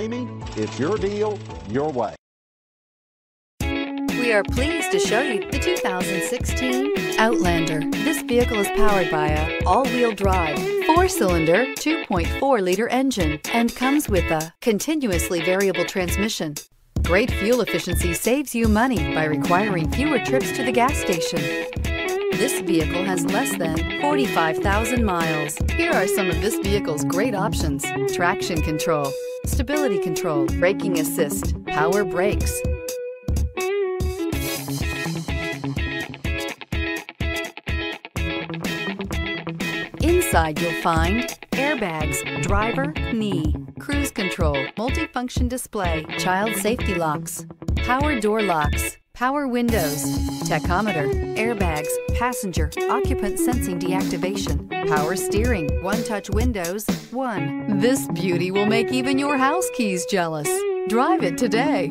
It's your deal, your way. We are pleased to show you the 2016 Outlander. This vehicle is powered by a all-wheel drive, four-cylinder, 2.4-liter engine and comes with a continuously variable transmission. Great fuel efficiency saves you money by requiring fewer trips to the gas station. This vehicle has less than 45,000 miles. Here are some of this vehicle's great options. Traction control, stability control, braking assist, power brakes, Inside you'll find airbags, driver, knee, cruise control, multifunction display, child safety locks, power door locks, power windows, tachometer, airbags, passenger, occupant sensing deactivation, power steering, one-touch windows, one. This beauty will make even your house keys jealous. Drive it today.